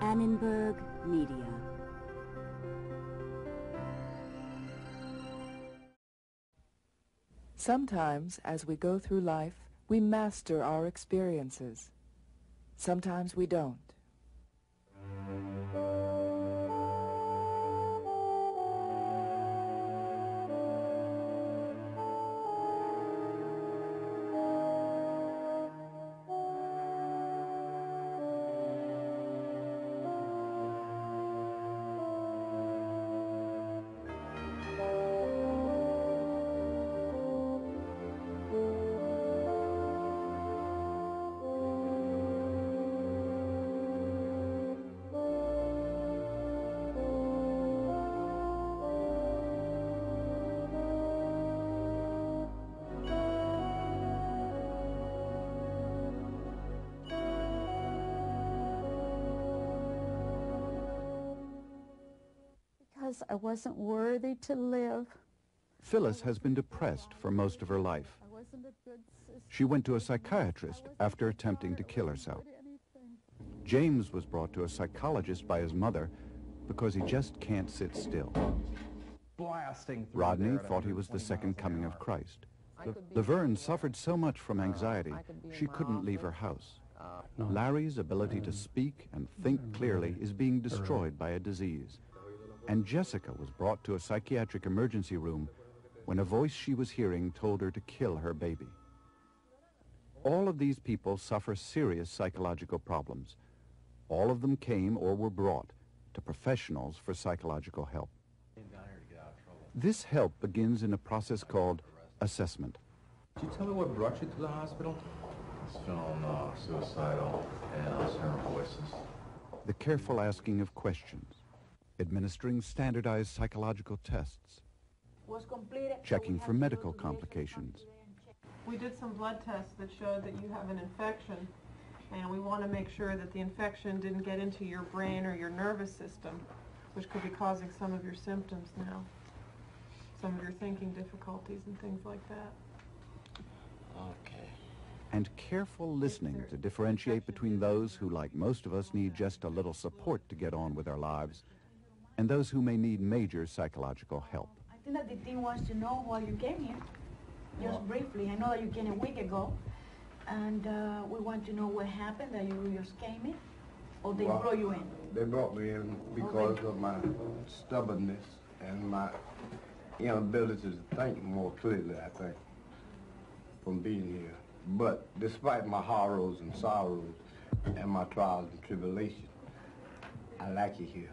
Annenberg Media. Sometimes, as we go through life, we master our experiences. Sometimes we don't. I wasn't worthy to live. Phyllis has been depressed for most of her life. I wasn't a good. She went to a psychiatrist after attempting to kill herself. James was brought to a psychologist by his mother because he just can't sit still. blasting Rodney thought he was the second coming of Christ. I Laverne suffered so much from anxiety, I could she couldn't leave her house. Uh, Larry's ability to speak and think clearly is being destroyed by a disease. And Jessica was brought to a psychiatric emergency room when a voice she was hearing told her to kill her baby. All of these people suffer serious psychological problems. All of them came or were brought to professionals for psychological help. This help begins in a process called assessment. Could you tell me what brought you to the hospital? It's feeling uh, suicidal and uh, hearing voices. the careful asking of questions, administering standardized psychological tests, was completed. checking for medical complications, We did some blood tests that showed that you have an infection, and we want to make sure that the infection didn't get into your brain or your nervous system, which could be causing some of your symptoms now. Some of your thinking difficulties and things like that. Okay. and careful listening to differentiate between those who, like most of us, need just a little support to get on with our lives, and those who may need major psychological help. I think that the team wants to know why you came here, just briefly. I know that you came a week ago, and uh, we want to know what happened, that you just came in, or they Well, brought you in. They brought me in because of my stubbornness and my inability to think more clearly, I think, from being here. But despite my horrors and sorrows and my trials and tribulations, I like it here.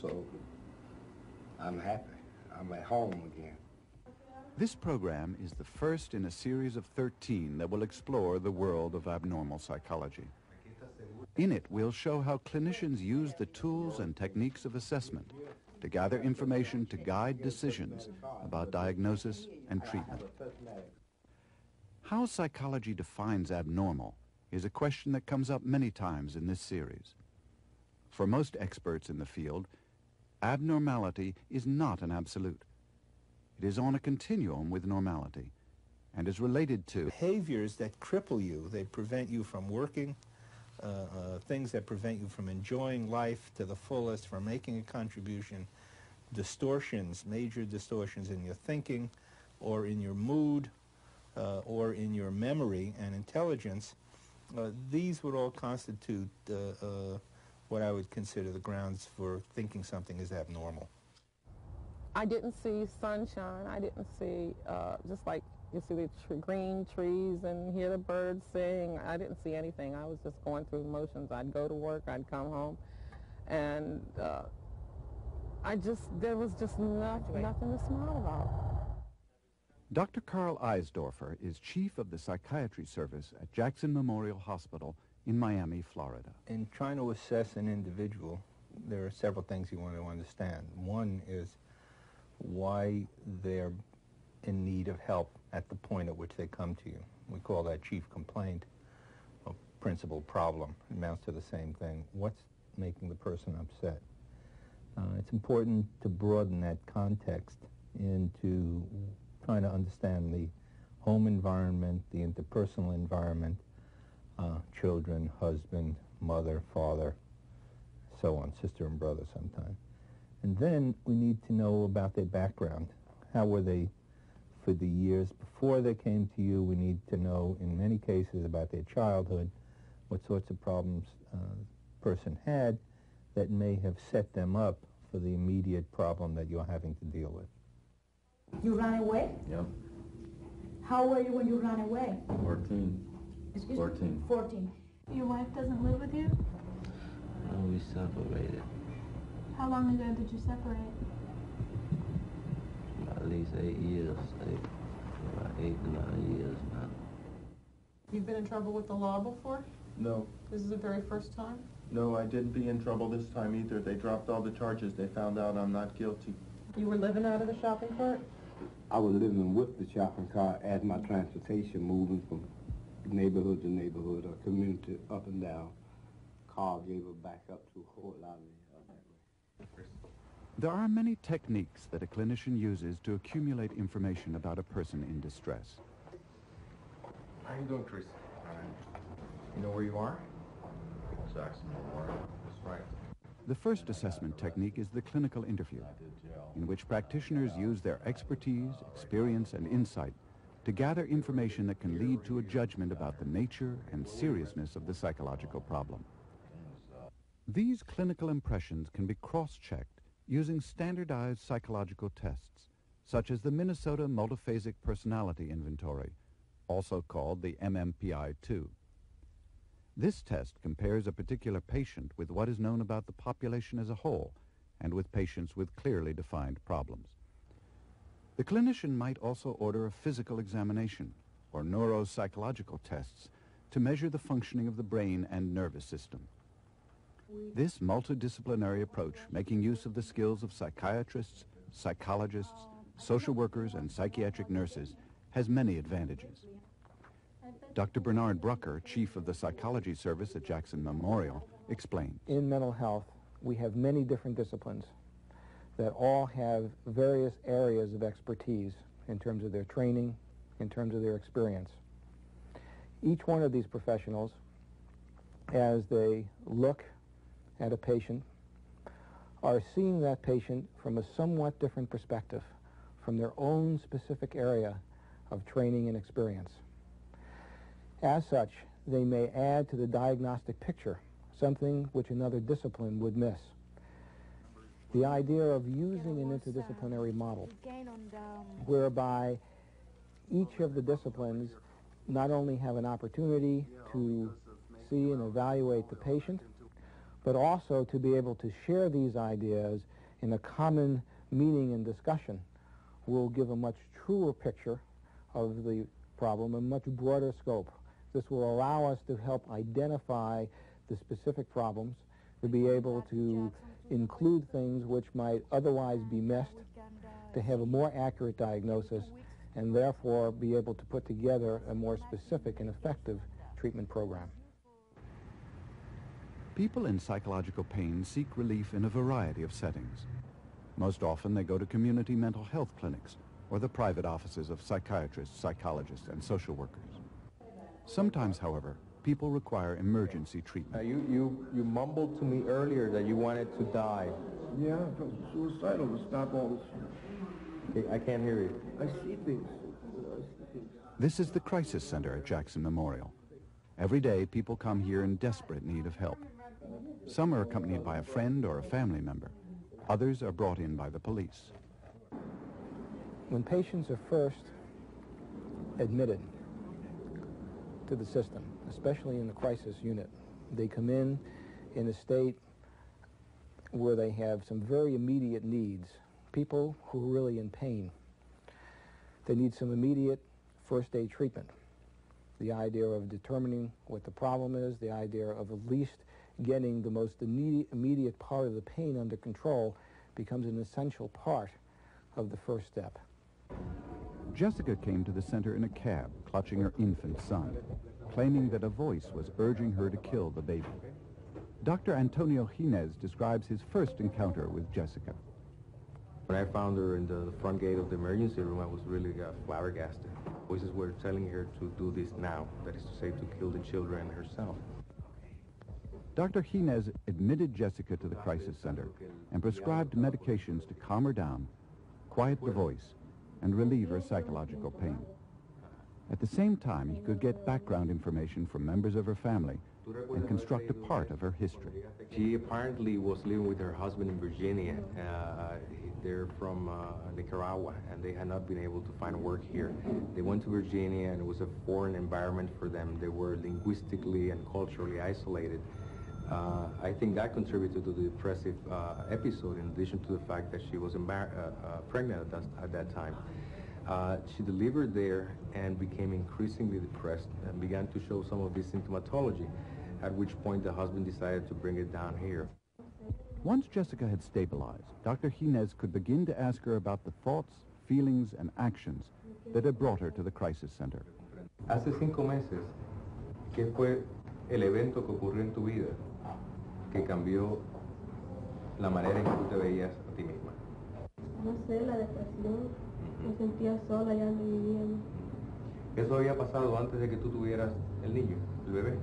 So I'm happy. I'm at home again. This program is the first in a series of 13 that will explore the world of abnormal psychology. In it, we'll show how clinicians use the tools and techniques of assessment to gather information to guide decisions about diagnosis and treatment. How psychology defines abnormal is a question that comes up many times in this series. For most experts in the field, abnormality is not an absolute. It is on a continuum with normality and is related to behaviors that cripple you. They prevent you from working, uh, uh, things that prevent you from enjoying life to the fullest, from making a contribution, distortions, major distortions in your thinking or in your mood uh, or in your memory and intelligence. Uh, these would all constitute uh, uh, what I would consider the grounds for thinking something is abnormal. I didn't see sunshine. I didn't see, uh, just like you see the tr- green trees and hear the birds sing. I didn't see anything. I was just going through the motions. I'd go to work, I'd come home, and uh, I just, there was just nothing, nothing to smile about. Dr. Carl Eisdorfer is chief of the psychiatry service at Jackson Memorial Hospital in Miami, Florida. In trying to assess an individual, there are several things you want to understand. One is why they're in need of help at the point at which they come to you. We call that chief complaint or principal problem. It amounts to the same thing. What's making the person upset? Uh, it's important to broaden that context into trying to understand the home environment, the interpersonal environment, uh, children, husband, mother, father, so on, sister and brother sometimes. And then we need to know about their background. How were they for the years before they came to you? We need to know, in many cases, about their childhood, what sorts of problems uh, the person had that may have set them up for the immediate problem that you're having to deal with. You ran away? Yep, How were you when you ran away? 14. Excuse me? 14. 14. Your wife doesn't live with you? No, we separated. How long ago did you separate? At least eight years, eight, about eight to nine years now. You've been in trouble with the law before? No, This is the very first time? no, I didn't be in trouble this time either. They dropped all the charges. They found out I'm not guilty. You were living out of the shopping cart? I was living with the shopping cart as my transportation, moving from neighborhood to neighborhood, or community up and down. Car gave her back up to Fort Lauderdale. There are many techniques that a clinician uses to accumulate information about a person in distress. How you doing, Chris? You know where you are? Jackson Memorial. That's right. The first assessment technique is the clinical interview, in which practitioners use their expertise, experience, and insight to gather information that can lead to a judgment about the nature and seriousness of the psychological problem. These clinical impressions can be cross-checked using standardized psychological tests, such as the Minnesota Multiphasic Personality Inventory, also called the MMPI-2. This test compares a particular patient with what is known about the population as a whole and with patients with clearly defined problems. The clinician might also order a physical examination or neuropsychological tests to measure the functioning of the brain and nervous system. This multidisciplinary approach, making use of the skills of psychiatrists, psychologists, social workers, and psychiatric nurses, has many advantages. Dr. Bernard Brucker, chief of the psychology service at Jackson Memorial, explains. In mental health, we have many different disciplines that all have various areas of expertise in terms of their training, in terms of their experience. Each one of these professionals, as they look at a patient, are seeing that patient from a somewhat different perspective, from their own specific area of training and experience. As such, they may add to the diagnostic picture something which another discipline would miss. The idea of using an interdisciplinary model whereby each of the disciplines not only have an opportunity to see and evaluate the patient, but also to be able to share these ideas in a common meeting and discussion will give a much truer picture of the problem, a much broader scope. This will allow us to help identify the specific problems, to be able to include things which might otherwise be missed, to have a more accurate diagnosis, and therefore be able to put together a more specific and effective treatment program. People in psychological pain seek relief in a variety of settings. Most often they go to community mental health clinics or the private offices of psychiatrists, psychologists, and social workers. Sometimes, however, people require emergency treatment. Uh, you, you, you mumbled to me earlier that you wanted to die. Yeah, I felt suicidal to stop all this. Okay, I can't hear you. I see things. I see things. This is the Crisis Center at Jackson Memorial. Every day, people come here in desperate need of help. Some are accompanied by a friend or a family member. Others are brought in by the police. When patients are first admitted to the system, especially in the crisis unit, they come in in a state where they have some very immediate needs, people who are really in pain. They need some immediate first aid treatment. The idea of determining what the problem is, the idea of at least getting the most immediate, part of the pain under control becomes an essential part of the first step. Jessica came to the center in a cab, clutching her infant son, claiming that a voice was urging her to kill the baby. Dr. Antonio Jinez describes his first encounter with Jessica. When I found her in the front gate of the emergency room, I was really uh, flabbergasted. Voices were telling her to do this now, that is to say, to kill the children herself. Dr. Jinez admitted Jessica to the crisis center and prescribed medications to calm her down, quiet the voice, and relieve her psychological pain. At the same time, he could get background information from members of her family and construct a part of her history. She apparently was living with her husband in Virginia. Uh, they're from uh, Nicaragua, and they had not been able to find work here. They went to Virginia, and it was a foreign environment for them. They were linguistically and culturally isolated. Uh, I think that contributed to the depressive uh, episode, in addition to the fact that she was uh, uh, pregnant at that, at that time. Uh, she delivered there and became increasingly depressed and began to show some of this symptomatology, at which point the husband decided to bring it down here. Once Jessica had stabilized, Dr. Jinez could begin to ask her about the thoughts, feelings, and actions that had brought her to the crisis center. Hace cinco meses, ¿qué fue el evento que ocurrió en tu vida que cambió la manera en que tú te veías a ti misma? No sé, la depresión. Me sentía sola ya donde vivíamos. ¿Eso había pasado antes de que tú tuvieras el niño, el bebé?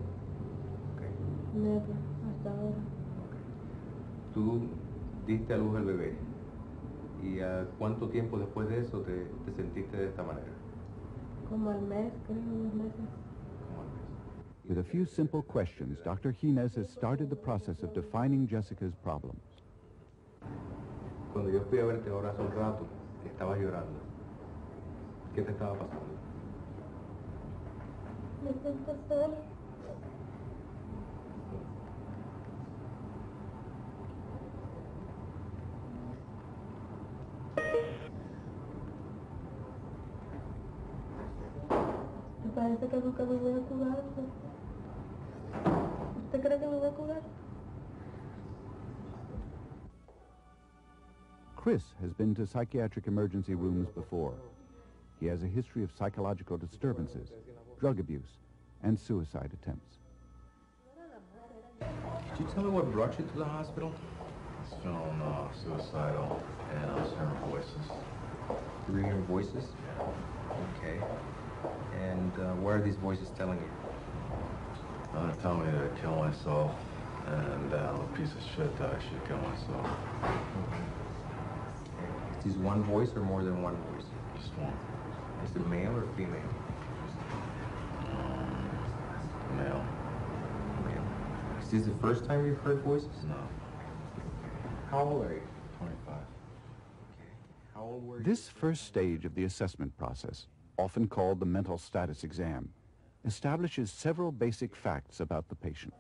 Okay. Never, hasta ahora. Tú diste a luz el bebé. ¿Y a cuánto tiempo después de eso te, te sentiste de esta manera? Como al mes, creo, unos meses. With a few simple questions, Dr. Jinez has started the process of defining Jessica's problems. Cuando yo fui a verte ahora hace un rato, estabas llorando. ¿Qué te estaba pasando? Me siento sola. Me parece que nunca me voy a curar. ¿Usted cree que me voy a curar? Chris has been to psychiatric emergency rooms before. He has a history of psychological disturbances, drug abuse, and suicide attempts. Could you tell me what brought you to the hospital? I was feeling uh, suicidal, and I was hearing voices. You were hearing voices? Yeah. Okay. And uh, what are these voices telling you? Uh, they're me to kill myself, and that I'm a piece of shit that I should kill myself. Is this one voice or more than one voice? Just one. Is it male or female? Um, male. Male. Is this the first time you've heard voices? No. How old are you? 25. Okay. How old were you? This first stage of the assessment process, often called the mental status exam, establishes several basic facts about the patient.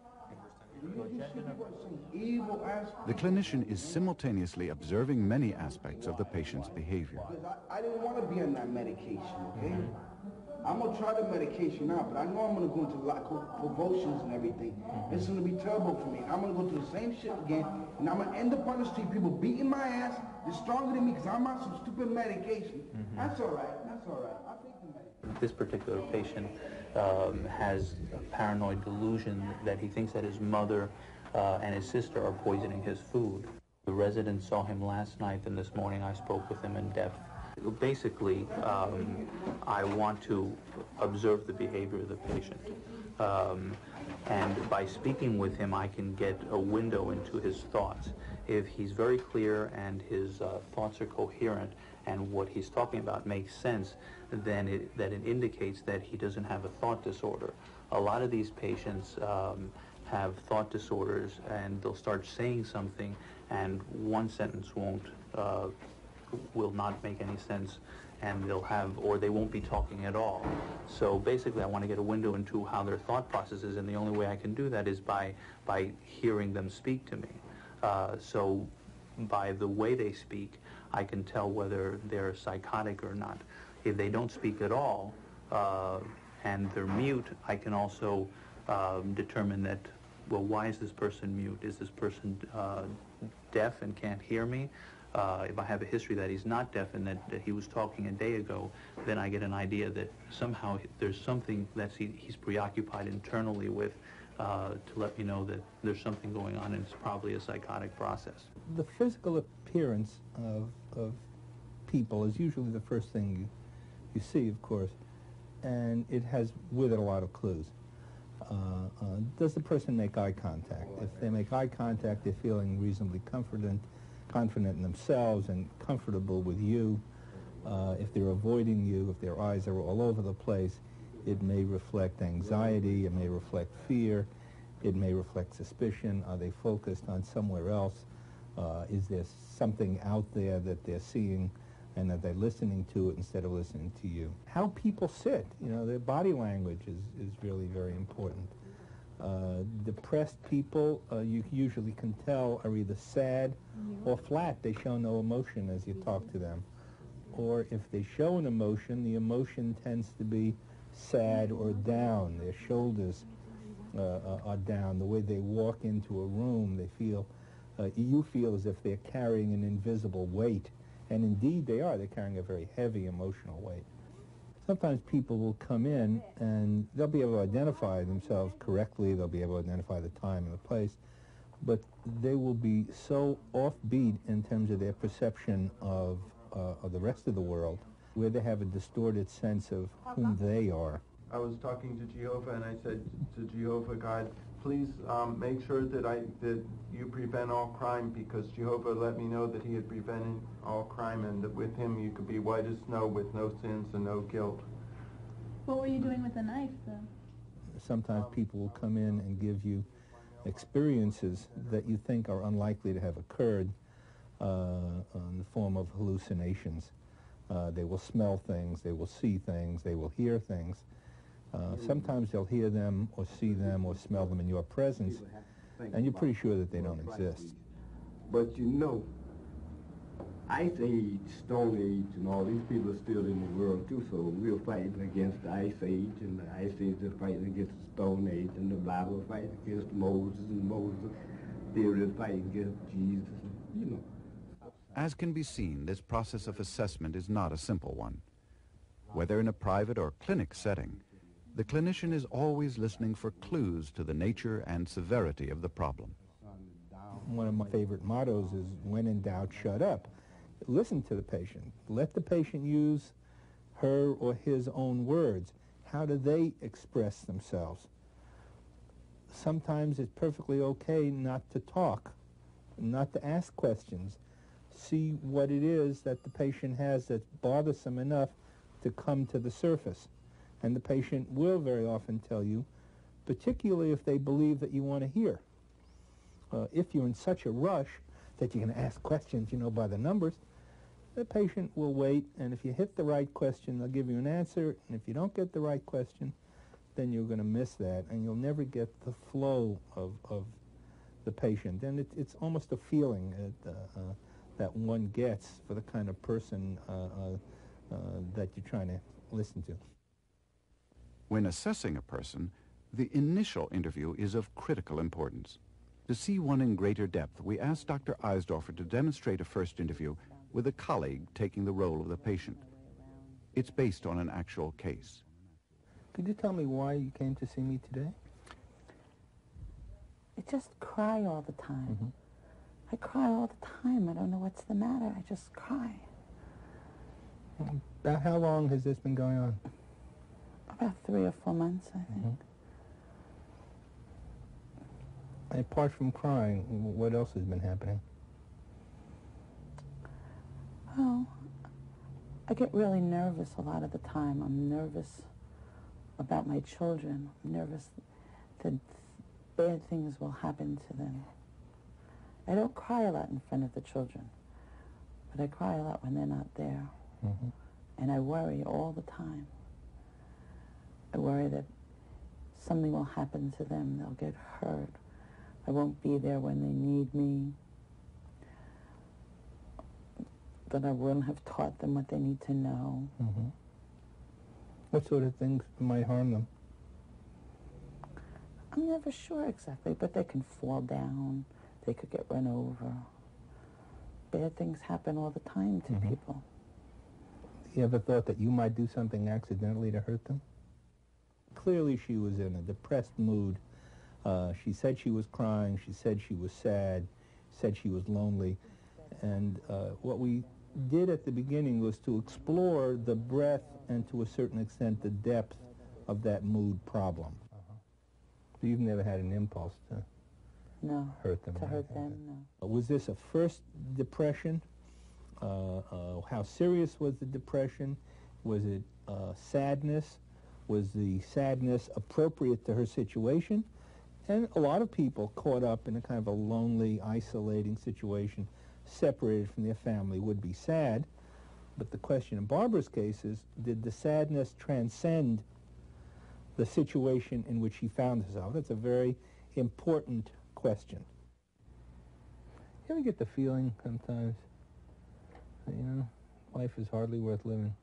The clinician is simultaneously observing many aspects of the patient's behavior. I, I didn't want to be on that medication, okay? Mm-hmm. I'm gonna try the medication out, but I know I'm gonna go into like convulsions and everything. Mm-hmm. It's gonna be terrible for me. I'm gonna go through the same shit again, and I'm gonna end up on the street, people beating my ass. They're stronger than me because I'm on some stupid medication. Mm-hmm. That's all right. That's all right. I'll take the medication. This particular patient um, has a paranoid delusion that he thinks that his mother uh, and his sister are poisoning his food. The resident saw him last night, and this morning I spoke with him in depth. Basically, um, I want to observe the behavior of the patient. Um, and by speaking with him, I can get a window into his thoughts. If he's very clear and his uh, thoughts are coherent and what he's talking about makes sense, then it, that it indicates that he doesn't have a thought disorder. A lot of these patients um, have thought disorders and they'll start saying something and one sentence won't uh, will not make any sense and they'll have, or they won't be talking at all. So basically I want to get a window into how their thought process is and the only way I can do that is by, by hearing them speak to me. Uh, so by the way they speak, I can tell whether they're psychotic or not. If they don't speak at all uh, and they're mute, I can also um, determine that, well, why is this person mute? Is this person uh, deaf and can't hear me? Uh, if I have a history that he's not deaf and that, that he was talking a day ago, then I get an idea that somehow there's something that he, he's preoccupied internally with uh, to let me know that there's something going on and it's probably a psychotic process. The physical appearance of, of people is usually the first thing you, see, of course. and it has with it a lot of clues. Uh, uh, does the person make eye contact? If they make eye contact, they're feeling reasonably confident, confident in themselves and comfortable with you. Uh, if they're avoiding you, if their eyes are all over the place, it may reflect anxiety, it may reflect fear, it may reflect suspicion. Are they focused on somewhere else? Uh, is there something out there that they're seeing and that they're listening to it instead of listening to you? How people sit, you know, their body language is, is really very important. Uh, depressed people, uh, you usually can tell, are either sad or flat. They show no emotion as you talk to them. Or if they show an emotion, the emotion tends to be sad or down. Their shoulders uh, uh are down. The way they walk into a room, they feel, uh, you feel as if they're carrying an invisible weight. And indeed they are. They're carrying a very heavy emotional weight. Sometimes people will come in and they'll be able to identify themselves correctly. They'll be able to identify the time and the place. But they will be so offbeat in terms of their perception of, uh, of the rest of the world, where they have a distorted sense of whom they are. I was talking to Jehovah and I said to Jehovah God, please um, make sure that I that you prevent all crime because Jehovah let me know that he had prevented all crime and that with him you could be white as snow with no sins and no guilt. What were you doing with the knife, though? Sometimes people will come in and give you experiences that you think are unlikely to have occurred uh, in the form of hallucinations. Uh, they will smell things, they will see things, they will hear things. Uh, sometimes they'll hear them or see them or smell them in your presence, and you're pretty sure that they don't exist. But you know, Ice Age, Stone Age, and all these people are still in the world too, so we're fighting against the Ice Age, and the Ice Age is fighting against the Stone Age, and the Bible is fighting against Moses, and Moses' theory is fighting against Jesus, and, you know. As can be seen, this process of assessment is not a simple one. Whether in a private or clinic setting, the clinician is always listening for clues to the nature and severity of the problem. One of my favorite mottos is, when in doubt, shut up. Listen to the patient. Let the patient use her or his own words. How do they express themselves? Sometimes it's perfectly okay not to talk, not to ask questions. See what it is that the patient has that's bothersome enough to come to the surface. And the patient will very often tell you, particularly if they believe that you want to hear. Uh, if you're in such a rush that you're going to ask questions, you know, by the numbers, the patient will wait, and if you hit the right question, they'll give you an answer, and if you don't get the right question, then you're going to miss that, and you'll never get the flow of, of the patient. And it, it's almost a feeling that, uh, uh, that one gets for the kind of person uh, uh, uh that you're trying to listen to. When assessing a person, the initial interview is of critical importance. To see one in greater depth, we asked Dr. Eisdorfer to demonstrate a first interview with a colleague taking the role of the patient. It's based on an actual case. Could you tell me why you came to see me today? I just cry all the time. Mm-hmm. I cry all the time. I don't know what's the matter. I just cry. About how long has this been going on? About three or four months, I think. Mm-hmm. And apart from crying, what else has been happening? Well, I get really nervous a lot of the time. I'm nervous about my children. I'm nervous that bad things will happen to them. I don't cry a lot in front of the children, but I cry a lot when they're not there. Mm-hmm. And I worry all the time. I worry that something will happen to them. They'll get hurt. I won't be there when they need me. That I won't have taught them what they need to know. Mm-hmm. What sort of things might harm them? I'm never sure exactly, but they can fall down. They could get run over. Bad things happen all the time to mm-hmm. people. You ever thought that you might do something accidentally to hurt them? Clearly she was in a depressed mood. Uh, she said she was crying. She said she was sad. Said she was lonely. And uh, what we did at the beginning was to explore the breadth and to a certain extent the depth of that mood problem. So you've never had an impulse to No. hurt them? To hurt them, no. Was this a first depression? Uh, uh, how serious was the depression? Was it uh, sadness? Was the sadness appropriate to her situation? And a lot of people caught up in a kind of a lonely, isolating situation, separated from their family, would be sad. But the question in Barbara's case is, did the sadness transcend the situation in which she found herself? That's a very important question. You ever get the feeling sometimes, that, you know, life is hardly worth living?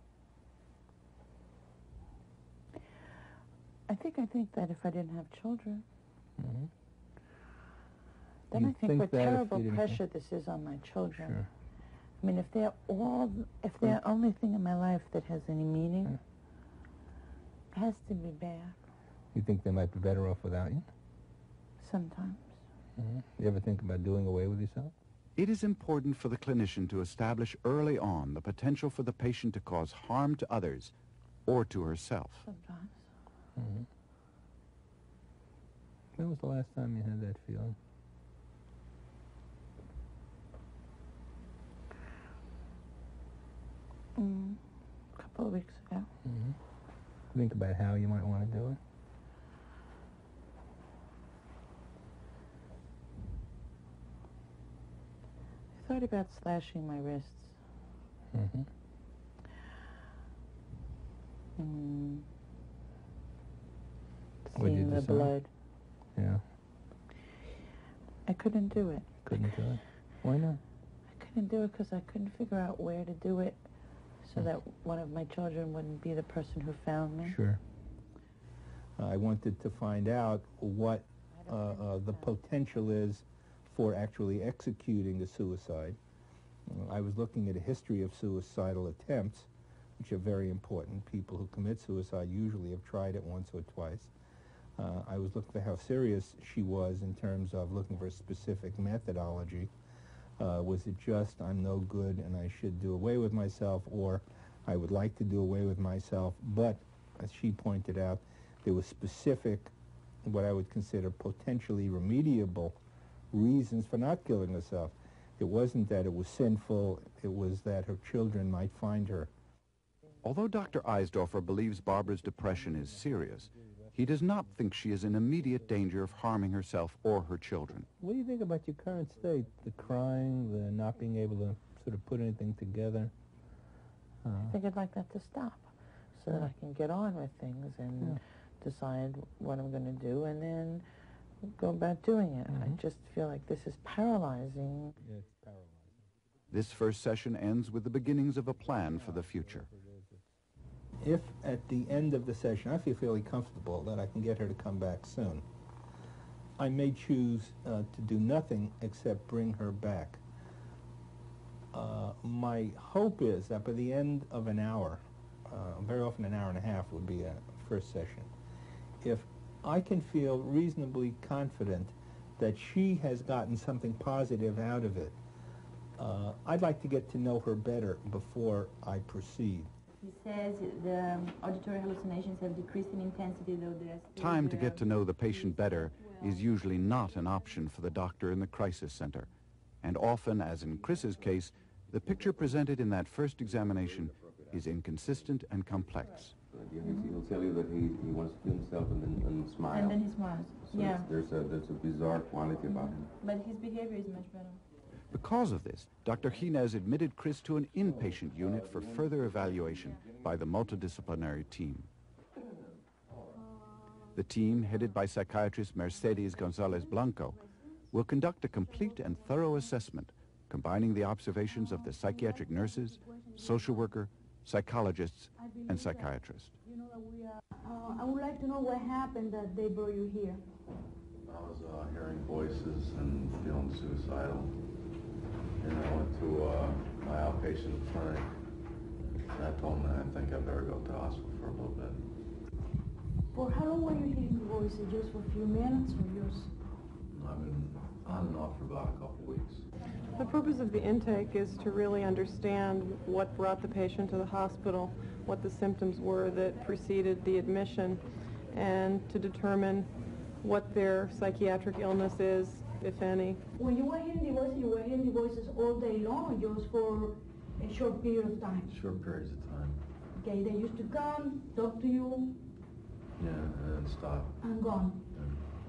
I think I think that if I didn't have children, Mm-hmm. then You I think, think what that terrible you didn't have- pressure this is on my children. Sure. I mean, if they're all, if they're the only thing in my life that has any meaning, it has to be bad You think they might be better off without you? sometimes. Mm-hmm. You ever think about doing away with yourself? It is important for the clinician to establish early on the potential for the patient to cause harm to others or to herself. Sometimes. Mm-hmm. When was the last time you had that feeling? Mm, a couple of weeks ago. Mm-hmm. Think about how you might want to do it. I thought about slashing my wrists. Mm-hmm. Mm. Seeing the blood. Yeah, I couldn't do it. couldn't do it. Why not? I couldn't do it because I couldn't figure out where to do it so that one of my children wouldn't be the person who found me. Sure. I wanted to find out what uh, uh, the potential is for actually executing a suicide. Uh, I was looking at a history of suicidal attempts, which are very important. People who commit suicide usually have tried it once or twice. Uh, I was looking for how serious she was in terms of looking for a specific methodology. Uh, was it just I'm no good and I should do away with myself, or I would like to do away with myself, but as she pointed out, there was specific, what I would consider potentially remediable reasons for not killing herself. It wasn't that it was sinful, it was that her children might find her. Although Dr. Eisdorfer believes Barbara's depression is serious, he does not think she is in immediate danger of harming herself or her children. What do you think about your current state? The crying, the not being able to sort of put anything together? Uh, I think I'd like that to stop so that I can get on with things and decide what I'm going to do and then go about doing it. I just feel like this is paralyzing. This first session ends with the beginnings of a plan for the future. If at the end of the session I feel fairly comfortable that I can get her to come back soon, I may choose uh, to do nothing except bring her back. Uh, my hope is that by the end of an hour, uh, very often an hour and a half would be a first session, if I can feel reasonably confident that she has gotten something positive out of it, uh, I'd like to get to know her better before I proceed. He says the um, auditory hallucinations have decreased in intensity, though they are still Time to get to know the patient better is usually not an option for the doctor in the crisis center. And often, as in Chris's case, the picture presented in that first examination is inconsistent and complex. Yeah, he's- he'll tell you that he, he wants to kill himself and then, and smile. And then he smiles. So yeah. there's a, there's a bizarre quality about him. But his behavior is much better. Because of this, Dr. Jinez admitted Chris to an inpatient unit for further evaluation by the multidisciplinary team. The team, headed by psychiatrist Mercedes Gonzalez Blanco, will conduct a complete and thorough assessment, combining the observations of the psychiatric nurses, social worker, psychologists, and psychiatrists. Uh, I would like to know what happened that they brought you here. I was uh, hearing voices and feeling suicidal. And I went to uh, my outpatient clinic. And I told them that I think I better go to the hospital for a little bit. For how long were you hearing voices? Just for a few minutes or just? I've been on and off for about a couple weeks. The purpose of the intake is to really understand what brought the patient to the hospital, what the symptoms were that preceded the admission, and to determine what their psychiatric illness is, if any. When you were hearing the voices, you were hearing the voices all day long or just for a short period of time? Short periods of time. Okay, they used to come, talk to you, Yeah, and then stop. and gone.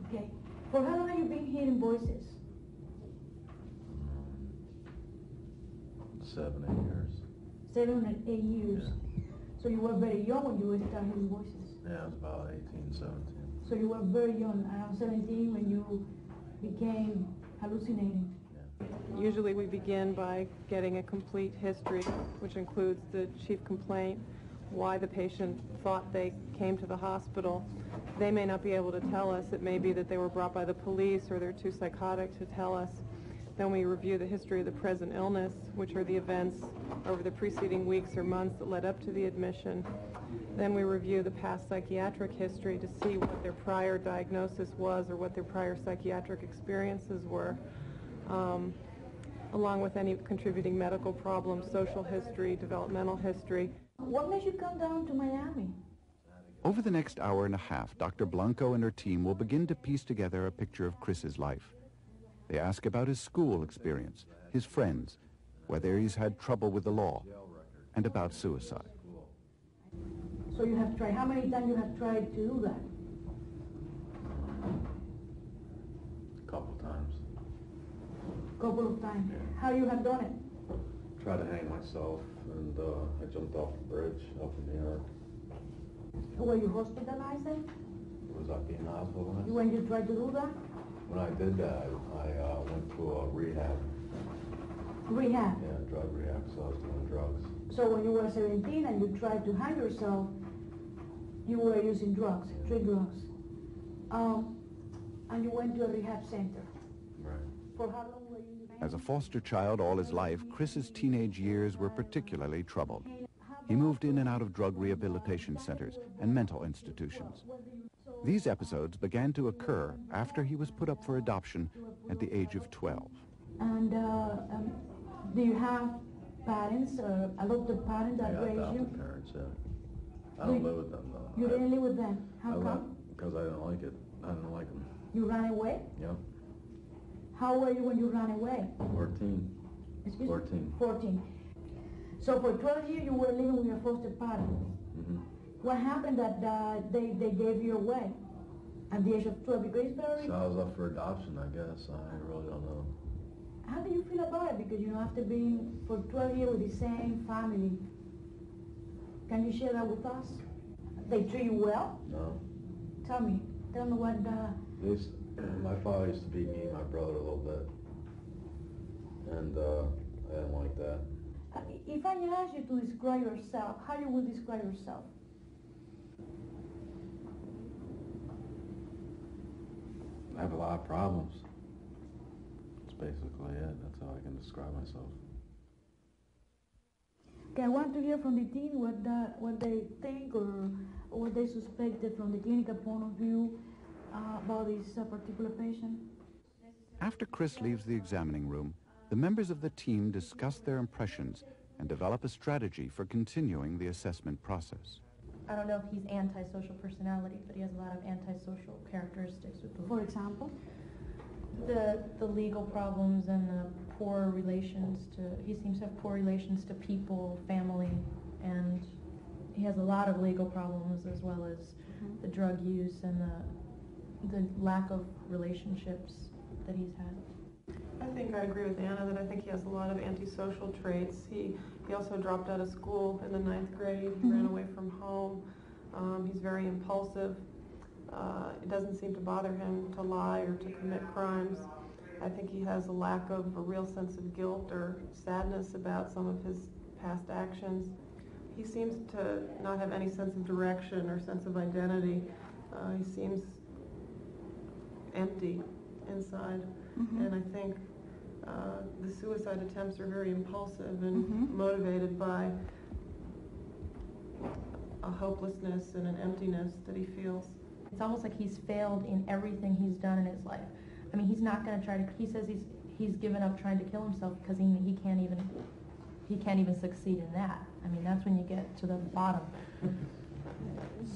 Okay. For how long have you been hearing voices? Um, seven, eight years. Seven or eight years. Yeah. So you were very young when you were starting hearing voices. Yeah, I was about 18, 17. So you were very young, around 17 when you became hallucinating. Usually we begin by getting a complete history, which includes the chief complaint, why the patient thought they came to the hospital. They may not be able to tell us. It may be that they were brought by the police or they're too psychotic to tell us. Then we review the history of the present illness, which are the events over the preceding weeks or months that led up to the admission. Then we review the past psychiatric history to see what their prior diagnosis was or what their prior psychiatric experiences were, um, along with any contributing medical problems, social history, developmental history. What made you come down to Miami? Over the next hour and a half, Dr. Blanco and her team will begin to piece together a picture of Chris's life. They ask about his school experience, his friends, whether he's had trouble with the law, and about suicide. So you have tried, how many times you have tried to do that? A couple times. A Couple of times. How you have done it? Tried to hang myself, and uh, I jumped off the bridge up in the air. Were you hospitalized then? Was I being hospitalized? When you tried to do that? When I did that, I uh, went to a rehab. Rehab. Yeah, drug rehab, so I was doing drugs. So when you were 17 and you tried to hang yourself, you were using drugs, street drugs. Um, and you went to a rehab center. Right. For how long were you? As a foster child all his life, Chris's teenage years were particularly troubled. He moved in and out of drug rehabilitation centers and mental institutions. These episodes began to occur after he was put up for adoption at the age of 12. And uh, um, do you have parents or adopted parents that I got raised you? adopted parents, yeah. I Do don't you- live with them, though. You I- didn't live with them. How I come? Because I didn't like it. I didn't like them. You ran away? Yep. How were you when you ran away? 14. Excuse me? 14. 14. So for 12 years you were living with your foster parents. hmm What happened that uh, they, they gave you away at the age of 12? Because very... So I was up for adoption, I guess. I really don't know. How do you feel about it? Because, you know, after being for 12 years with the same family, can you share that with us? They treat you well? No. Tell me. Tell me what... Uh, my father used to beat me and my brother a little bit. And uh, I didn't like that. if I ask you to describe yourself, how you would describe yourself? I have a lot of problems. That's basically it. That's how I can describe myself. Okay, I want to hear from the team what the, what they think or, or what they suspected from the clinical point of view uh, about this uh, particular patient. After Chris leaves the examining room, the members of the team discuss their impressions and develop a strategy for continuing the assessment process. I don't know if he's antisocial personality, but he has a lot of antisocial characteristics with the For example? the the legal problems and the poor relations to he seems to have poor relations to people, family, and he has a lot of legal problems as well as Mm-hmm. the drug use and the the lack of relationships that he's had. I think I agree with Anna that I think he has a lot of antisocial traits. He, he also dropped out of school in the ninth grade. He ran Mhm. away from home. Um, he's very impulsive. Uh, it doesn't seem to bother him to lie or to commit crimes. I think he has a lack of a real sense of guilt or sadness about some of his past actions. He seems to not have any sense of direction or sense of identity. Uh, he seems empty inside. Mhm. And I think uh, the suicide attempts are very impulsive and Mhm. motivated by a hopelessness and an emptiness that he feels. It's almost like he's failed in everything he's done in his life. I mean, he's not going to try to. He says he's he's given up trying to kill himself because he, he can't even, he can't even succeed in that. I mean, that's when you get to the bottom.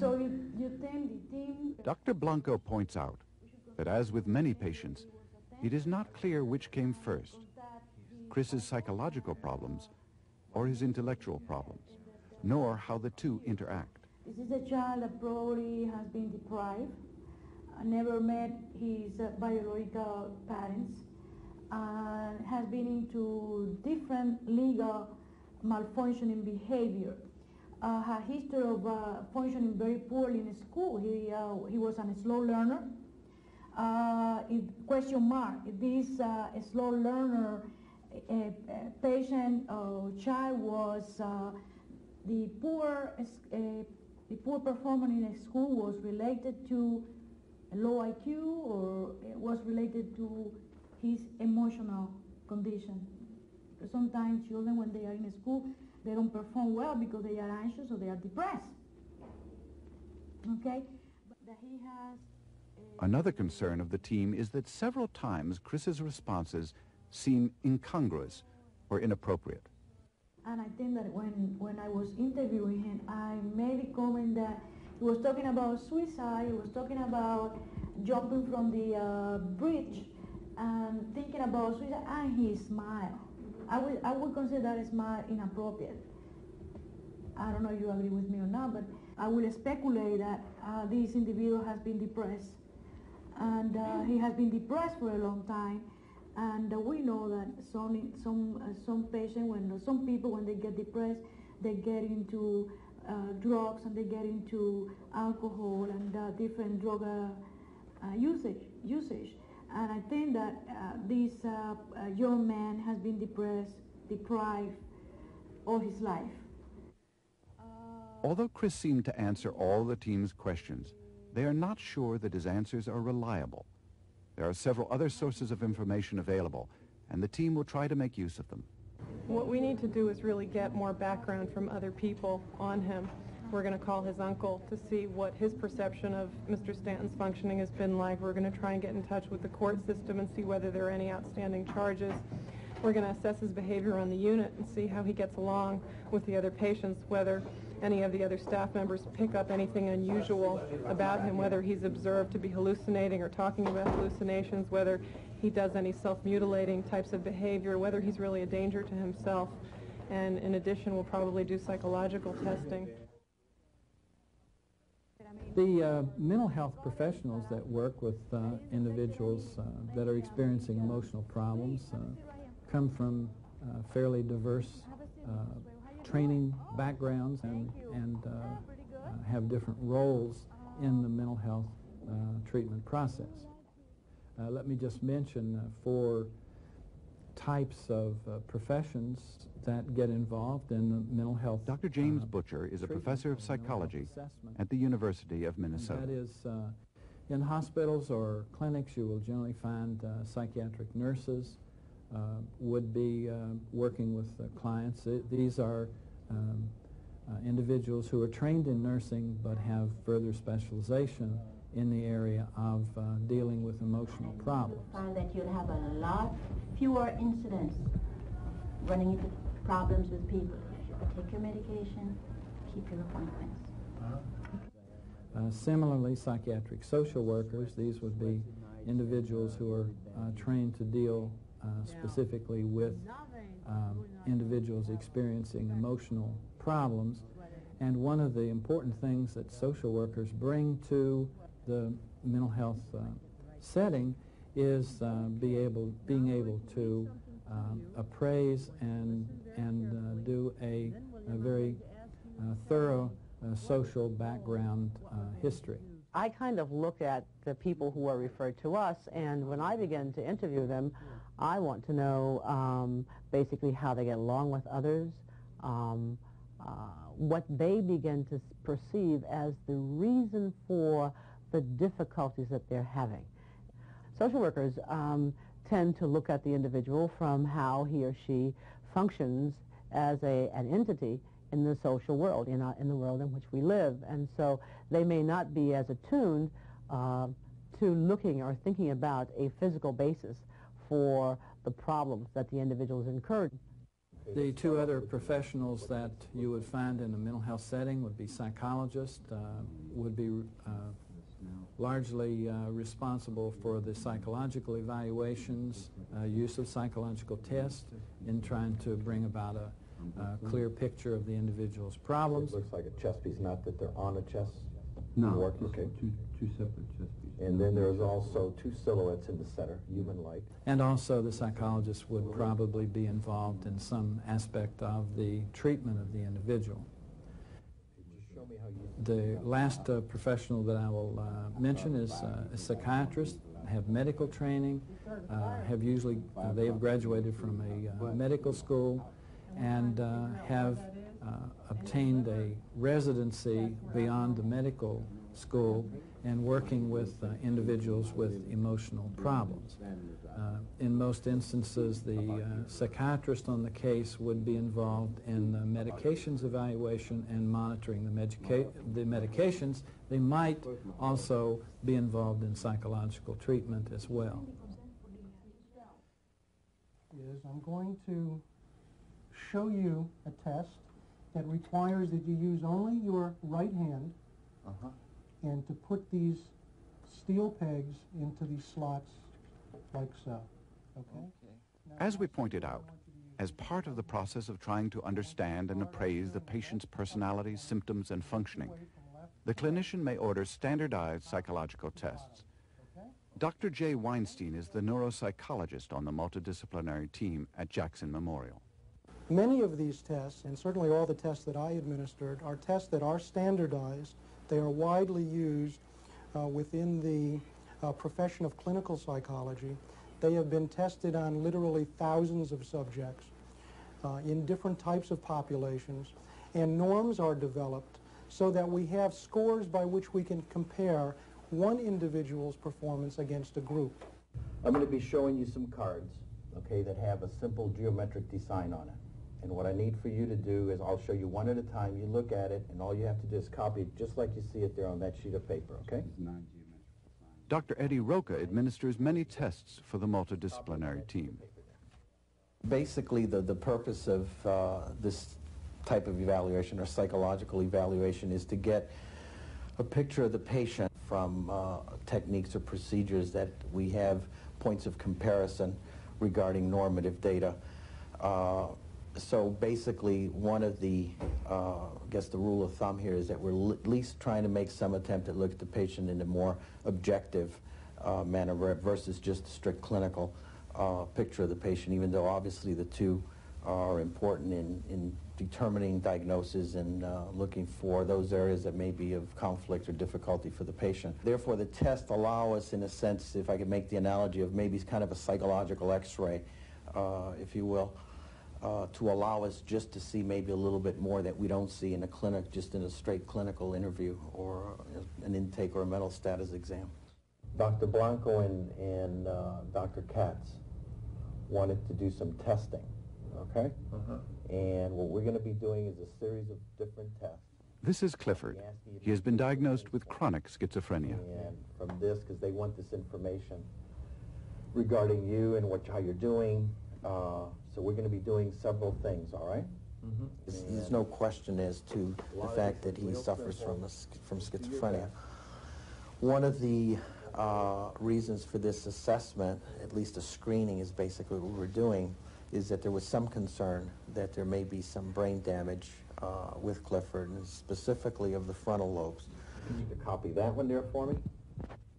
So you, you think the team... Dr. Blanco points out that as with many patients, it is not clear which came first, Chris's psychological problems or his intellectual problems, nor how the two interact. This is a child that probably has been deprived, uh, never met his uh, biological parents, and has been into different legal malfunctioning behavior. Uh, history of uh, functioning very poorly in school. He, uh, he was a slow learner. Uh, question mark, this uh, slow learner uh, patient or child was the poor the poor performance in school was related to low IQ or was related to his emotional condition. Sometimes children, when they are in school, they don't perform well because they are anxious or they are depressed. Okay? But that he has Another concern of the team is that several times Chris's responses seem incongruous or inappropriate. And I think that when, when I was interviewing him, I made a comment that he was talking about suicide, he was talking about jumping from the uh, bridge and thinking about suicide, and he smiled. I would, I would consider that a smile inappropriate. I don't know if you agree with me or not, but I will speculate that uh, this individual has been depressed. And uh, he has been depressed for a long time. And uh, we know that some, some, uh, some patients, when some people, when they get depressed, they get into uh, drugs and they get into alcohol and uh, different drug usage, usage. And I think that this young man has been depressed, deprived all his life. Although Chris seemed to answer all the team's questions, they are not sure that his answers are reliable. There are several other sources of information available, and the team will try to make use of them. What we need to do is really get more background from other people on him. We're going to call his uncle to see what his perception of Mr. Stanton's functioning has been like. We're going to try and get in touch with the court system and see whether there are any outstanding charges. We're going to assess his behavior on the unit and see how he gets along with the other patients, whether any of the other staff members pick up anything unusual about him, whether he's observed to be hallucinating or talking about hallucinations, whether he does any self-mutilating types of behavior, whether he's really a danger to himself. And in addition, we'll probably do psychological testing. The uh, mental health professionals that work with uh, individuals uh, that are experiencing emotional problems uh, come from uh, fairly diverse uh, training backgrounds and, and uh, uh, have different roles in the mental health uh, treatment process. Uh, let me just mention uh, four types of professions that get involved in the mental health. Dr. James Butcher is a professor of psychology at the University of Minnesota. And that is in hospitals or clinics you will generally find psychiatric nurses, uh, would be uh, working with clients. These are um, uh, individuals who are trained in nursing but have further specialization in the area of dealing with emotional problems. Find that you'll have a lot fewer incidents running into problems with people. Take your medication, keep your appointments. Uh, similarly, psychiatric social workers, these would be individuals who are uh, trained to deal uh, specifically with um, individuals experiencing emotional problems. And one of the important things that social workers bring to the mental health uh, setting is uh, be able, being able to um, appraise and, and uh, do a, a very uh, thorough social background history. I kind of look at the people who are referred to us, and when I begin to interview them, I want to know um, basically how they get along with others, um, uh, what they begin to perceive as the reason for the difficulties that they're having. Social workers um, tend to look at the individual from how he or she functions as a, an entity in the social world, in, in the world in which we live. And so they may not be as attuned uh, to looking or thinking about a physical basis for the problems that the individuals incurred. The two other professionals that you would find in a mental health setting would be psychologists, uh, would be uh, largely uh, responsible for the psychological evaluations, uh, use of psychological tests in trying to bring about a, a clear picture of the individual's problems. It looks like a chess piece, not that they're on a chess No, Okay. two, two separate chess pieces. And then there's also two silhouettes in the center, human-like. And also the psychologist would probably be involved in some aspect of the treatment of the individual. The last uh, professional that I will uh, mention is uh, a psychiatrist, have medical training, uh, have usually, they have graduated from a uh, medical school and uh, have obtained a residency beyond the medical school and working with uh, individuals with emotional problems. Uh, in most instances, the uh, psychiatrist on the case would be involved in the medications evaluation and monitoring the, medica the medications. They might also be involved in psychological treatment as well. is I'm going to show you a test that requires that you use only your right hand Uh-huh. And to put these steel pegs into these slots like so. Okay? As we pointed out, as part of the process of trying to understand and appraise the patient's personality, symptoms, and functioning, the clinician may order standardized psychological tests. Dr. Jay Weinstein is the neuropsychologist on the multidisciplinary team at Jackson Memorial. Many of these tests, and certainly all the tests that I administered, are tests that are standardized. They are widely used uh, within the uh, profession of clinical psychology. They have been tested on literally thousands of subjects uh, in different types of populations, and norms are developed so that we have scores by which we can compare one individual's performance against a group. I'm going to be showing you some cards, okay, that have a simple geometric design on it. And what I need for you to do is I'll show you one at a time. You look at it, and all you have to do is copy it just like you see it there on that sheet of paper, okay? Dr. Eddie Roca administers many tests for the multidisciplinary team. Basically, the, the purpose of uh, this type of evaluation or psychological evaluation is to get a picture of the patient from uh, techniques or procedures that we have points of comparison regarding normative data. Uh, so basically, one of the, uh, I guess the rule of thumb here is that we're at least trying to make some attempt at look at the patient in a more objective uh, manner versus just a strict clinical uh, picture of the patient, even though obviously the two are important in, in determining diagnosis and uh, looking for those areas that may be of conflict or difficulty for the patient. Therefore, the tests allow us, in a sense, if I could make the analogy of maybe kind of a psychological x-ray, uh, if you will, uh, to allow us just to see maybe a little bit more that we don't see in a clinic, just in a straight clinical interview or an intake or a mental status exam. Dr. Blanco and, and uh, Dr. Katz wanted to do some testing, okay? Uh-huh. And what we're going to be doing is a series of different tests. This is Clifford. He has been diagnosed with chronic schizophrenia. And from this, because they want this information regarding you and what, how you're doing. Uh, so we're going to be doing several things, all right? There's, there's no question as to the fact that he suffers from, a, from schizophrenia. One of the uh, reasons for this assessment, at least a screening is basically what we're doing, is that there was some concern that there may be some brain damage uh, with Clifford, and specifically of the frontal lobes. Can you copy that one there for me?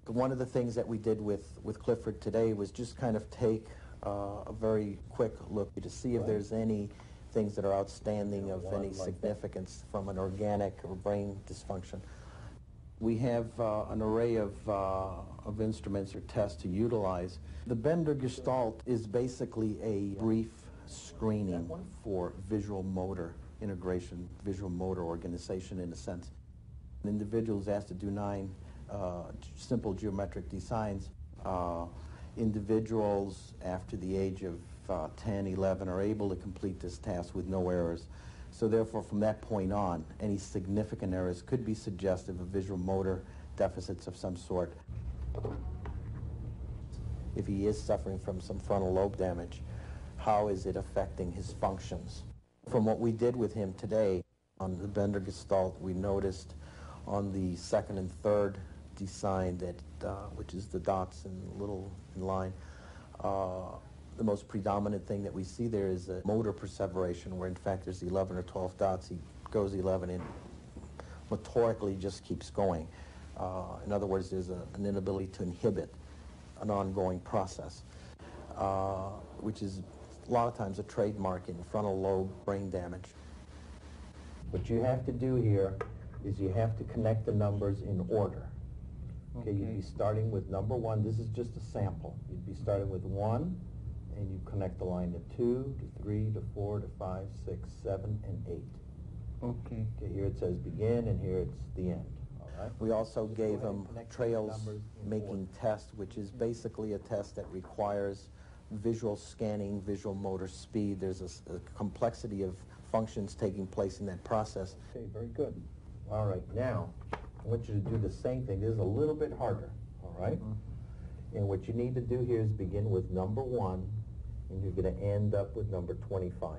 One of the things that we did with, with Clifford today was just kind of take uh, a very quick look to see if there's any things that are outstanding of any significance from an organic or brain dysfunction. We have uh, an array of, uh, of instruments or tests to utilize. The Bender Gestalt is basically a brief screening for visual motor integration, visual motor organization in a sense. An individual is asked to do nine uh, simple geometric designs. Individuals after the age of uh, 10, 11 are able to complete this task with no errors. So therefore, from that point on, any significant errors could be suggestive of visual motor deficits of some sort. if he is suffering from some frontal lobe damage, how is it affecting his functions? From what we did with him today on the Bender Gestalt, we noticed on the second and third design that, uh, which is the dots in little in line, uh, the most predominant thing that we see there is a motor perseveration, where in fact there's 11 or 12 dots. He goes 11 and motorically just keeps going. Uh, in other words, there's a, an inability to inhibit an ongoing process, uh, which is a lot of times a trademark in frontal lobe brain damage. What you have to do here is you have to connect the numbers in order. Okay, you'd be starting with number one. This is just a sample. You'd be starting with one, and you connect the line to two, to three, to four, to five, six, seven, and eight. Okay. Okay, here it says begin, and here it's the end. All right. We also gave them trails making test, which is mm-hmm. basically a test that requires visual scanning, visual motor speed. There's a complexity of functions taking place in that process. Okay, very good. All right, now, I want you to do the same thing. This is a little bit harder, all right? And what you need to do here is begin with number one, and you're going to end up with number 25.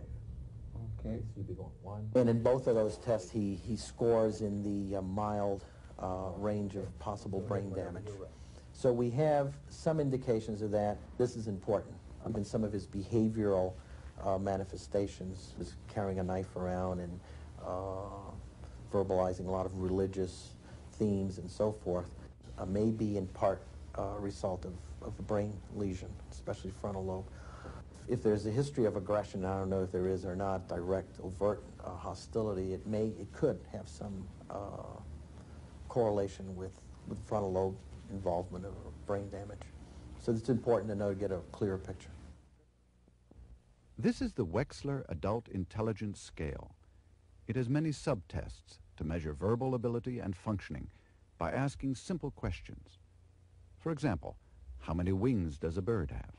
Okay. So you'd be going one. And in both of those tests, he, he scores in the uh, mild uh, range of possible brain damage. So we have some indications of that. This is important. Even some of his behavioral uh, manifestations, is carrying a knife around and uh, verbalizing a lot of religious themes and so forth, uh, may be in part uh, a result of, of a brain lesion, especially frontal lobe. If there's a history of aggression, I don't know if there is or not, direct, overt uh, hostility, it may, it could have some uh, correlation with, with frontal lobe involvement or brain damage. So it's important to know to get a clearer picture. This is the Wechsler Adult Intelligence Scale. It has many subtests to measure verbal ability and functioning by asking simple questions. For example, how many wings does a bird have?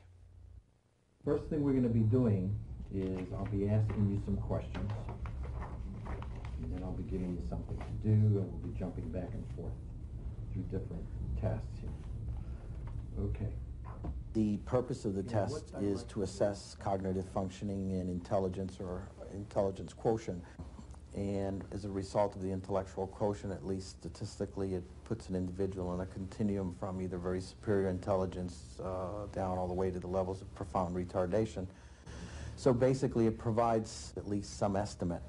First thing we're going to be doing is I'll be asking you some questions. And then I'll be giving you something to do, and we'll be jumping back and forth through different tests here. Okay. The purpose of the Yeah, test is to assess cognitive functioning and intelligence or intelligence quotient. And as a result of the intellectual quotient, at least statistically, it puts an individual on a continuum from either very superior intelligence uh, down all the way to the levels of profound retardation. So basically, it provides at least some estimate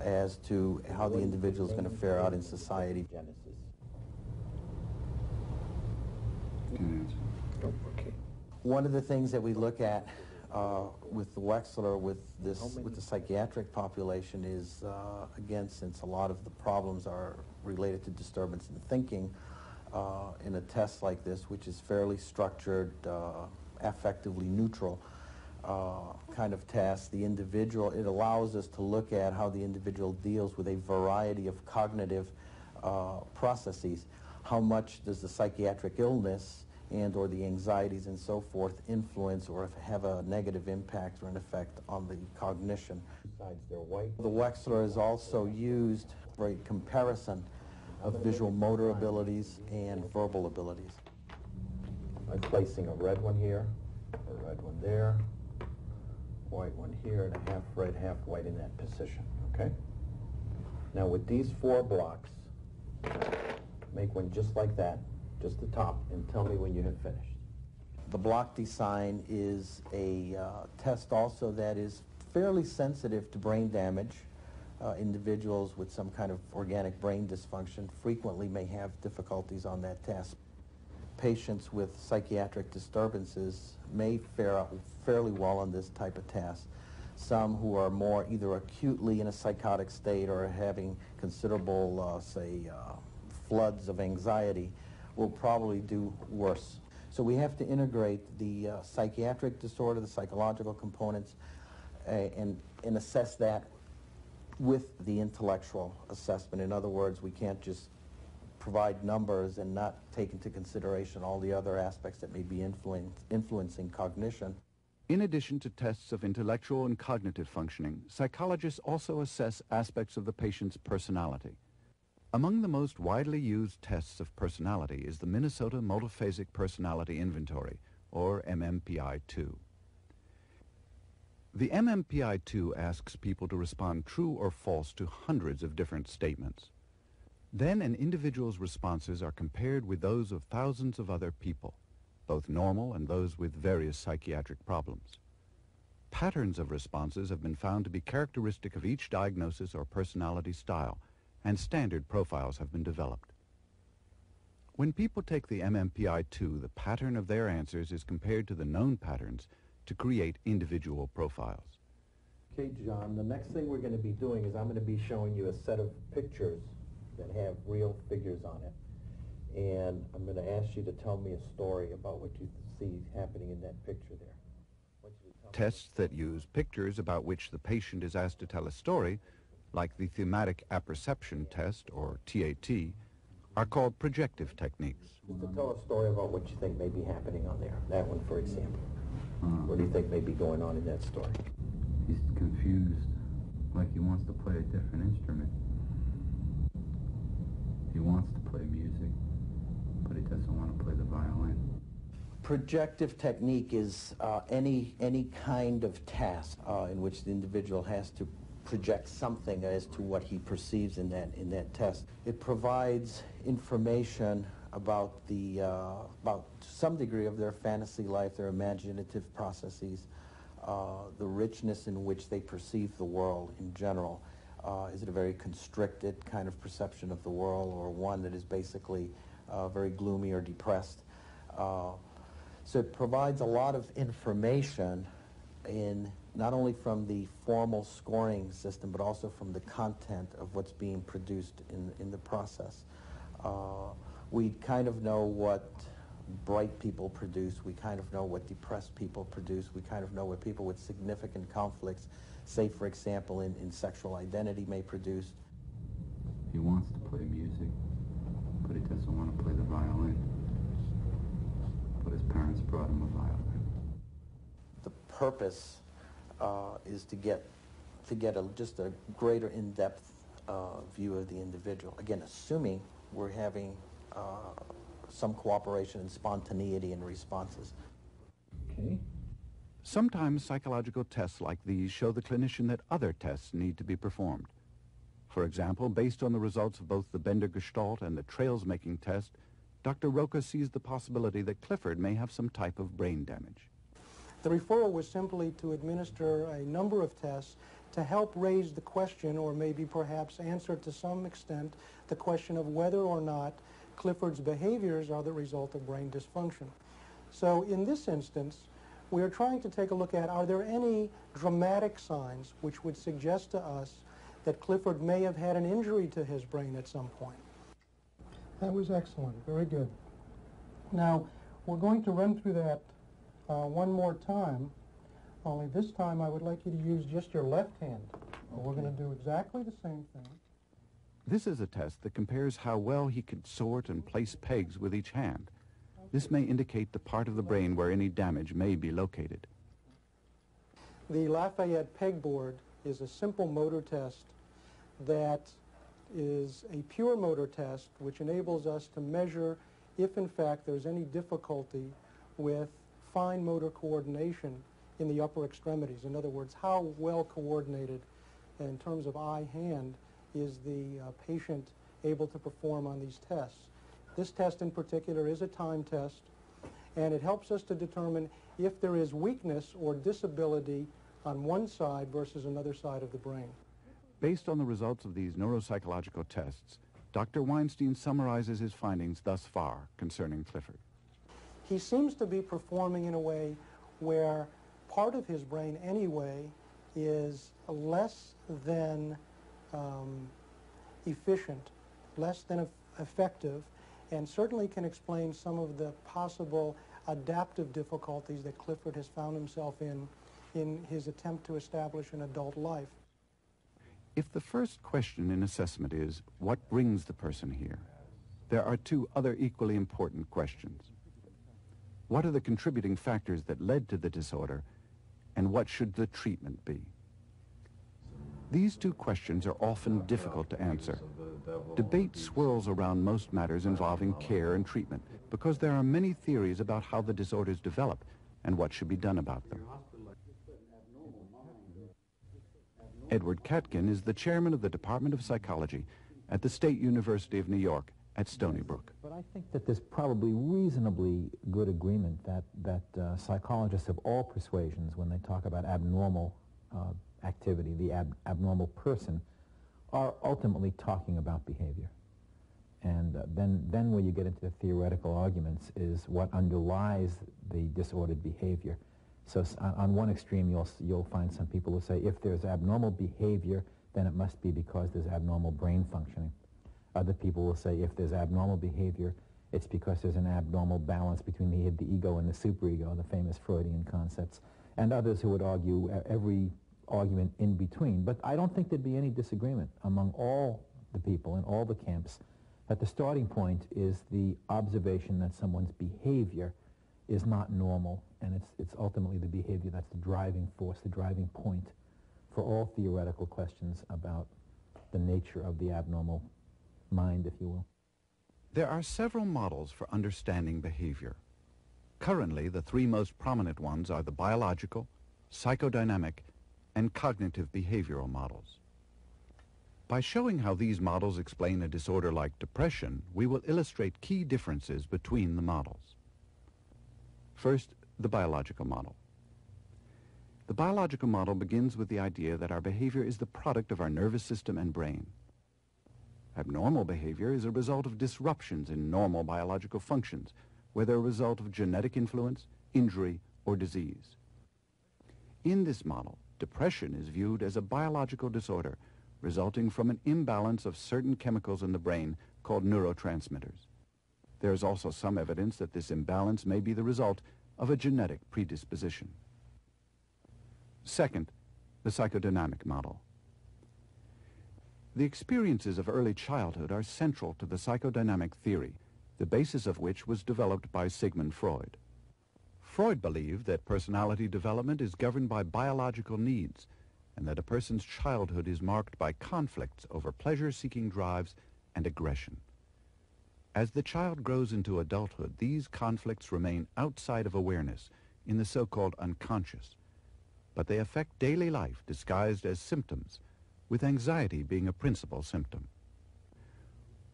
as to how the individual is going to fare out in society. Genesis. Okay. One of the things that we look at uh, with the Wechsler, with this, with the psychiatric population is, uh, again, since a lot of the problems are related to disturbance in thinking, uh, in a test like this, which is fairly structured, uh, affectively neutral uh, kind of test, the individual, it allows us to look at how the individual deals with a variety of cognitive uh, processes. How much does the psychiatric illness and or the anxieties and so forth influence or have a negative impact or an effect on the cognition. Besides their white. The Wechsler is also used for a comparison of visual motor abilities and verbal abilities. I'm placing a red one here, a red one there, white one here, and a half red, half white in that position, okay? Now with these four blocks, make one just like that, just the top, and tell me when you have finished. The block design is a uh, test also that is fairly sensitive to brain damage. Uh, individuals with some kind of organic brain dysfunction frequently may have difficulties on that test. Patients with psychiatric disturbances may fare fairly well on this type of test. Some who are more either acutely in a psychotic state or having considerable, uh, say, uh, floods of anxiety will probably do worse. So we have to integrate the uh, psychiatric disorder, the psychological components, uh, and, and assess that with the intellectual assessment. In other words, we can't just provide numbers and not take into consideration all the other aspects that may be influence, influencing cognition. In addition to tests of intellectual and cognitive functioning, psychologists also assess aspects of the patient's personality. Among the most widely used tests of personality is the Minnesota Multiphasic Personality Inventory, or MMPI-2. The MMPI-2 asks people to respond true or false to hundreds of different statements. Then an individual's responses are compared with those of thousands of other people, both normal and those with various psychiatric problems. Patterns of responses have been found to be characteristic of each diagnosis or personality style, and standard profiles have been developed. When people take the MMPI-2, the pattern of their answers is compared to the known patterns to create individual profiles. Okay, John, the next thing we're going to be doing is I'm going to be showing you a set of pictures that have real figures on it. And I'm going to ask you to tell me a story about what you see happening in that picture there. Tests that use pictures about which the patient is asked to tell a story, like the thematic apperception test, or TAT, are called projective techniques. To tell a story about what you think may be happening on there. That one, for example. What do you think may be going on in that story? He's confused, like he wants to play a different instrument. He wants to play music, but he doesn't want to play the violin. Projective technique is uh, any any kind of task uh, in which the individual has to project something as to what he perceives in that in that test. It provides information about the uh, about some degree of their fantasy life, their imaginative processes, uh, the richness in which they perceive the world in general. Uh, is it a very constricted kind of perception of the world, or one that is basically uh, very gloomy or depressed? Uh, so it provides a lot of information in not only from the formal scoring system, but also from the content of what's being produced in, in the process. Uh, we kind of know what bright people produce. We kind of know what depressed people produce. We kind of know what people with significant conflicts, say, for example, in, in sexual identity may produce. He wants to play music, but he doesn't want to play the violin. But his parents brought him a violin. The purpose uh, is to get to get a, just a greater in-depth uh, view of the individual. Again, assuming we're having uh, some cooperation and spontaneity in responses. Okay. Sometimes psychological tests like these show the clinician that other tests need to be performed. For example, based on the results of both the Bender Gestalt and the Trails Making test, Dr. Roca sees the possibility that Clifford may have some type of brain damage. The referral was simply to administer a number of tests to help raise the question, or maybe perhaps answer to some extent, the question of whether or not Clifford's behaviors are the result of brain dysfunction. So in this instance, we are trying to take a look at are there any dramatic signs which would suggest to us that Clifford may have had an injury to his brain at some point. That was excellent. Very good. Now, we're going to run through that uh, one more time, only this time I would like you to use just your left hand. We're going to do exactly the same thing. This is a test that compares how well he could sort and place pegs with each hand. This may indicate the part of the brain where any damage may be located. The Lafayette pegboard is a simple motor test that is a pure motor test which enables us to measure if in fact there's any difficulty with fine motor coordination in the upper extremities. In other words, how well coordinated in terms of eye-hand is the uh, patient able to perform on these tests. This test in particular is a time test, and it helps us to determine if there is weakness or disability on one side versus another side of the brain. Based on the results of these neuropsychological tests, Dr. Weinstein summarizes his findings thus far concerning Clifford. He seems to be performing in a way where part of his brain anyway is less than um, efficient, less than effective, and certainly can explain some of the possible adaptive difficulties that Clifford has found himself in in his attempt to establish an adult life. If the first question in assessment is, what brings the person here? There are two other equally important questions. What are the contributing factors that led to the disorder, and what should the treatment be? These two questions are often difficult to answer, Debate swirls around most matters involving care and treatment because there are many theories about how the disorders develop and what should be done about them. Edward Katkin is the chairman of the Department of Psychology at the State University of New York at Stony Brook. I think that there's probably reasonably good agreement that, that uh, psychologists of all persuasions, when they talk about abnormal uh, activity, the ab abnormal person, are ultimately talking about behavior. And uh, then, then where you get into the theoretical arguments is what underlies the disordered behavior. So on one extreme, you'll, you'll find some people who say if there's abnormal behavior, then it must be because there's abnormal brain functioning. Other people will say if there's abnormal behavior, it's because there's an abnormal balance between the, the ego and the superego, the famous Freudian concepts. And others who would argue every argument in between. But I don't think there'd be any disagreement among all the people in all the camps that the starting point is the observation that someone's behavior is not normal, and it's, it's ultimately the behavior that's the driving force, the driving point for all theoretical questions about the nature of the abnormal mind, if you will. There are several models for understanding behavior. Currently, the three most prominent ones are the biological, psychodynamic, and cognitive behavioral models. By showing how these models explain a disorder like depression, we will illustrate key differences between the models. First, the biological model. The biological model begins with the idea that our behavior is the product of our nervous system and brain. Abnormal behavior is a result of disruptions in normal biological functions, whether a result of genetic influence, injury, or disease. In this model, depression is viewed as a biological disorder resulting from an imbalance of certain chemicals in the brain called neurotransmitters. There is also some evidence that this imbalance may be the result of a genetic predisposition. Second, the psychodynamic model. The experiences of early childhood are central to the psychodynamic theory, the basis of which was developed by Sigmund Freud. Freud believed that personality development is governed by biological needs and that a person's childhood is marked by conflicts over pleasure-seeking drives and aggression. As the child grows into adulthood, these conflicts remain outside of awareness in the so-called unconscious, but they affect daily life disguised as symptoms, with anxiety being a principal symptom.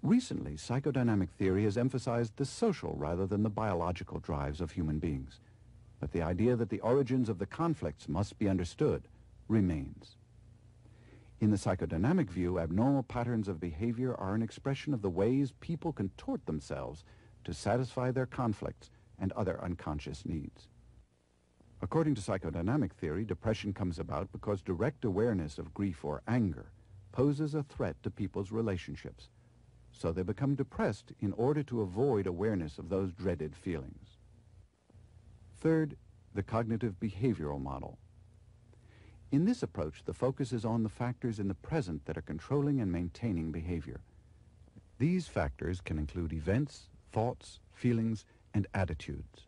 Recently, psychodynamic theory has emphasized the social rather than the biological drives of human beings, but the idea that the origins of the conflicts must be understood remains. In the psychodynamic view, abnormal patterns of behavior are an expression of the ways people contort themselves to satisfy their conflicts and other unconscious needs. According to psychodynamic theory, depression comes about because direct awareness of grief or anger poses a threat to people's relationships, so they become depressed in order to avoid awareness of those dreaded feelings. Third, the cognitive behavioral model. In this approach, the focus is on the factors in the present that are controlling and maintaining behavior. These factors can include events, thoughts, feelings, and attitudes.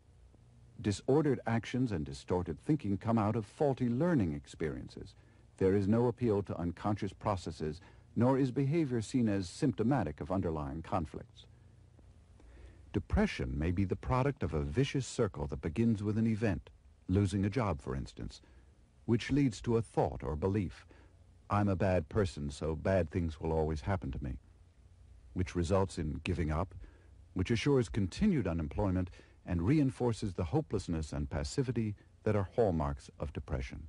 Disordered actions and distorted thinking come out of faulty learning experiences. There is no appeal to unconscious processes, nor is behavior seen as symptomatic of underlying conflicts. Depression may be the product of a vicious circle that begins with an event, losing a job, for instance, which leads to a thought or belief, I'm a bad person, so bad things will always happen to me, which results in giving up, which assures continued unemployment and reinforces the hopelessness and passivity that are hallmarks of depression.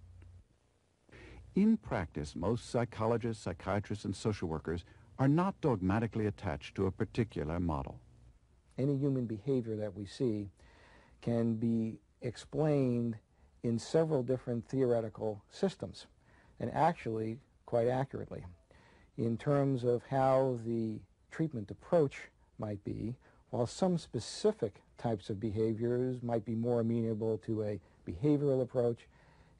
In practice, most psychologists, psychiatrists, and social workers are not dogmatically attached to a particular model. Any human behavior that we see can be explained in several different theoretical systems, and actually quite accurately, in terms of how the treatment approach might be, while some specific types of behaviors might be more amenable to a behavioral approach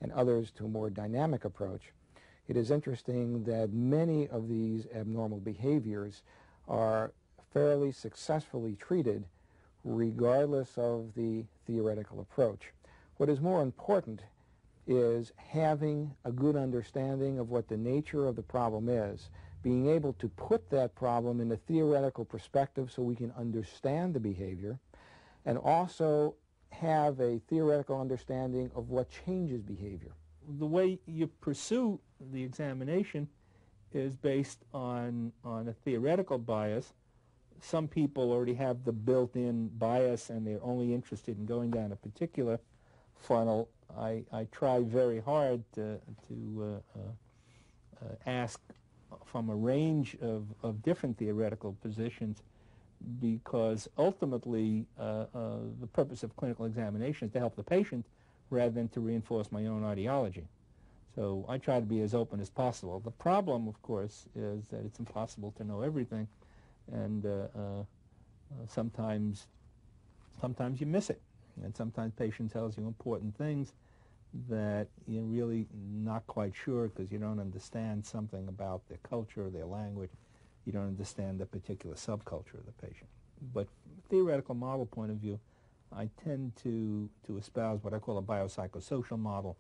and others to a more dynamic approach. It is interesting that many of these abnormal behaviors are fairly successfully treated regardless of the theoretical approach. What is more important is having a good understanding of what the nature of the problem is, being able to put that problem in a theoretical perspective so we can understand the behavior, and also have a theoretical understanding of what changes behavior. The way you pursue the examination is based on, on a theoretical bias. Some people already have the built-in bias and they're only interested in going down a particular funnel. I, I try very hard to, to uh, uh, uh, ask from a range of, of different theoretical positions because ultimately uh, uh, the purpose of clinical examination is to help the patient rather than to reinforce my own ideology. So I try to be as open as possible. The problem, of course, is that it's impossible to know everything, and uh, uh, uh sometimes, sometimes you miss it, and sometimes patient tells you important things that you're really not quite sure because you don't understand something about their culture, their language. You don't understand the particular subculture of the patient. But theoretical model point of view, I tend to, to espouse what I call a biopsychosocial model.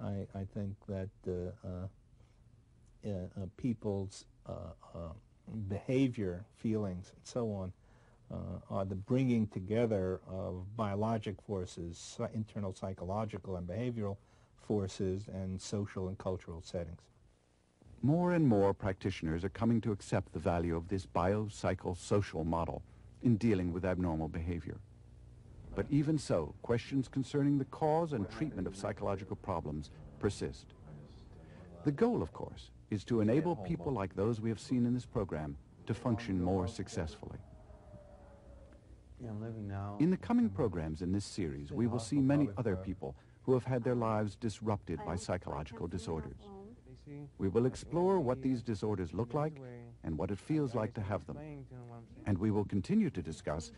I, I think that uh, uh, uh, people's uh, uh, behavior, feelings, and so on uh, are the bringing together of biologic forces, internal psychological and behavioral forces, and social and cultural settings. More and more practitioners are coming to accept the value of this biopsychosocial model in dealing with abnormal behavior. But even so, questions concerning the cause and treatment of psychological problems persist. The goal, of course, is to enable people like those we have seen in this program to function more successfully. Yeah, I'm living now. In the coming programs in this series, we will see many other people who have had their lives disrupted by psychological disorders. We will explore what these disorders look like and what it feels like to have them. And we will continue to discuss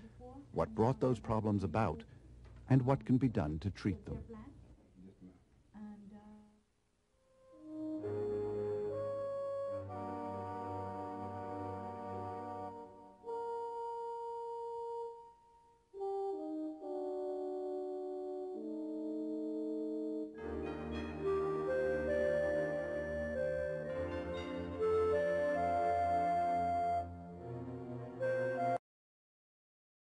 what brought those problems about and what can be done to treat them.